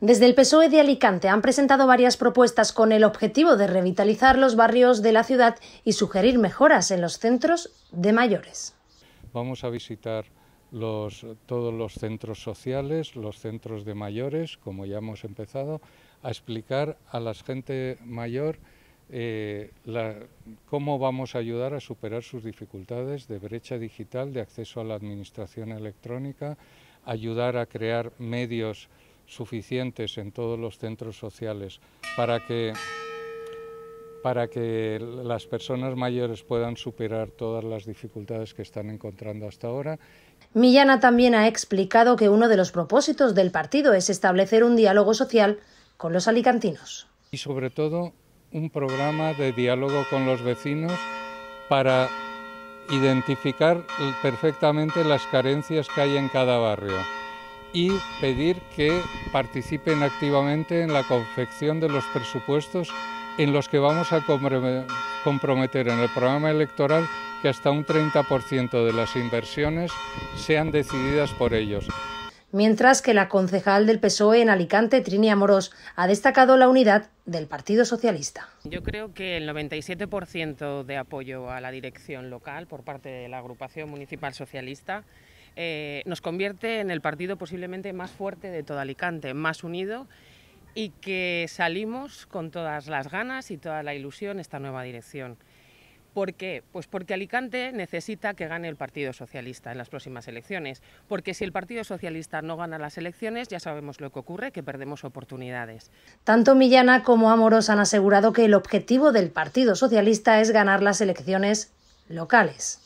Desde el PSOE de Alicante han presentado varias propuestas con el objetivo de revitalizar los barrios de la ciudad y sugerir mejoras en los centros de mayores. Vamos a visitar todos los centros sociales, los centros de mayores, como ya hemos empezado, a explicar a la gente mayor eh, cómo vamos a ayudar a superar sus dificultades de brecha digital, de acceso a la administración electrónica, ayudar a crear medios suficientes en todos los centros sociales para que, para que las personas mayores puedan superar todas las dificultades que están encontrando hasta ahora. Millana también ha explicado que uno de los propósitos del partido es establecer un diálogo social con los alicantinos. Y sobre todo un programa de diálogo con los vecinos para identificar perfectamente las carencias que hay en cada barrio y pedir que participen activamente en la confección de los presupuestos en los que vamos a comprometer en el programa electoral que hasta un 30% de las inversiones sean decididas por ellos. Mientras que la concejal del PSOE en Alicante, Trini Amorós, ha destacado la unidad del Partido Socialista. Yo creo que el 97% de apoyo a la dirección local por parte de la agrupación municipal socialista eh, nos convierte en el partido posiblemente más fuerte de todo Alicante, más unido y que salimos con todas las ganas y toda la ilusión esta nueva dirección. ¿Por qué? Pues porque Alicante necesita que gane el Partido Socialista en las próximas elecciones, porque si el Partido Socialista no gana las elecciones ya sabemos lo que ocurre, que perdemos oportunidades. Tanto Millana como Amoros han asegurado que el objetivo del Partido Socialista es ganar las elecciones locales.